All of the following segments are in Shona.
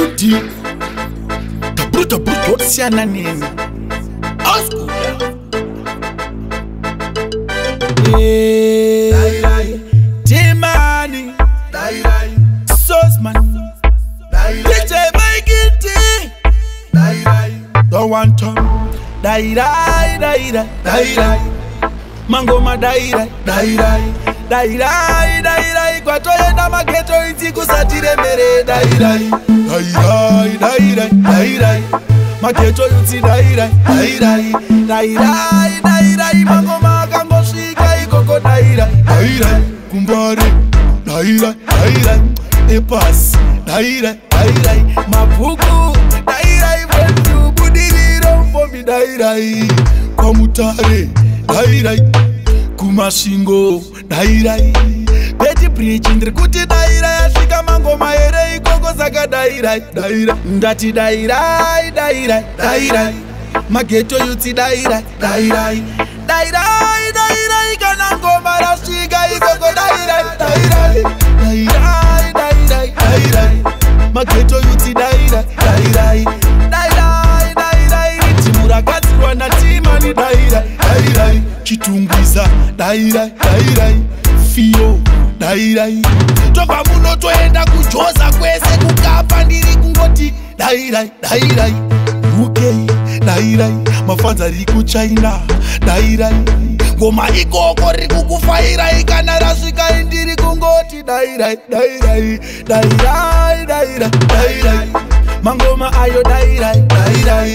udi dobrudobru osiyana nini osdimani eh, sosman ijemaikiti dowanto dairai daira mangoma dairai dairai dairai kwatoenda maketo idzi kusati remere dairai dairai dairai dairai maketo yudzi dairai dairai dairai dairai mangoma akangosvika ikoko daira dairai kumbare dairai dairai epasi dairai dairai mabhuku dairai vetu budiriro fomi dairai kwamutare dairai kumasvingo dairai beti bridji ndiri kuti dairai asvika mangoma here ikoko saka dairai daira ndati dairai dairai dairai mageto yutsi dairai dairai dairai dairai kana ngoma rasvika ikoko dairai dairai dairai dairai dairai mageto yutsi dairai dairai dairai dairai timurakadzirwa natimani dairai dairai kutungiza dairai dairai fio dairai tobva muno toenda kujoza kwese kukapa ndiri kungoti dairai dairai uk dairai mafanza ri kuchina dairai ngoma ikoko ri kukufairai kana rasvikai ndiri kungoti dairai dairai dairai dairai dairai mangoma ayo dairai dairai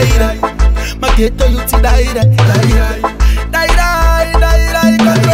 die die. My ghetto youth die die, die die, die die, die die.